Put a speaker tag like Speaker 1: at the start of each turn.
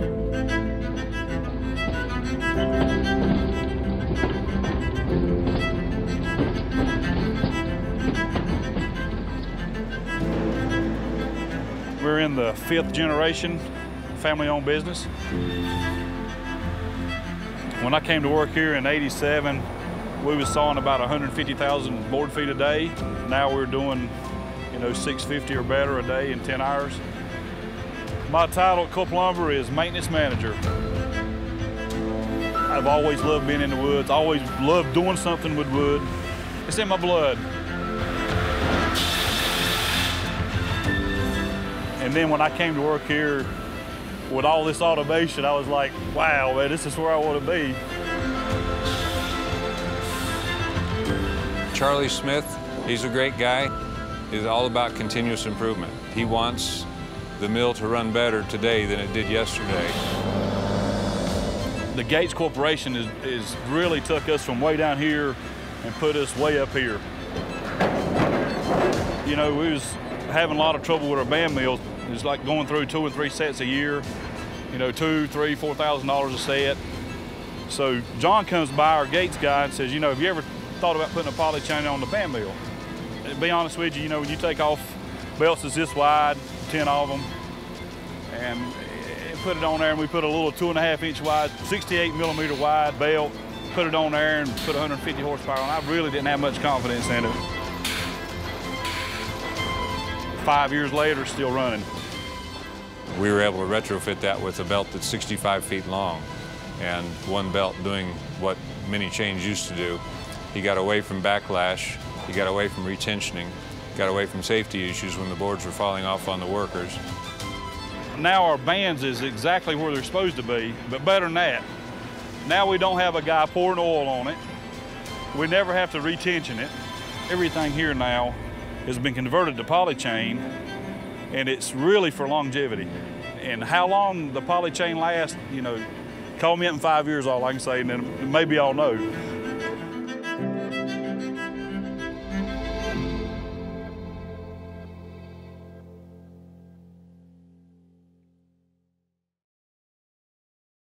Speaker 1: We're in the fifth generation family-owned business. When I came to work here in 87, we was sawing about 150,000 board feet a day. Now we're doing, you know, 650 or better a day in 10 hours. My title at Culp Lumber is maintenance manager. I've always loved being in the woods, always loved doing something with wood. It's in my blood. And then when I came to work here with all this automation, I was like, wow, man, this is where I want to be.
Speaker 2: Charlie Smith, he's a great guy. He's all about continuous improvement. He wants the mill to run better today than it did yesterday.
Speaker 1: The Gates Corporation is, is really took us from way down here and put us way up here. You know, we was having a lot of trouble with our band mills. It's like going through two and three sets a year, you know, two, three, four thousand dollars a set. So John comes by our Gates guy and says, you know, have you ever thought about putting a poly chain on the band mill? To be honest with you, you know, when you take off belts that's this wide, 10 of them, and eh, put it on there and we put a little two and a half inch wide, 68 millimeter wide belt, put it on there and put 150 horsepower on. I really didn't have much confidence in it. Five years later, still running.
Speaker 2: We were able to retrofit that with a belt that's 65 feet long and one belt doing what many chains used to do. He got away from backlash, he got away from retensioning, got away from safety issues when the boards were falling off on the workers.
Speaker 1: Now our bands is exactly where they're supposed to be, but better than that. Now we don't have a guy pouring oil on it. We never have to retension it. Everything here now has been converted to poly chain, and it's really for longevity. And how long the poly chain lasts, you know, call me up in five years, all I can say, and then maybe I'll know.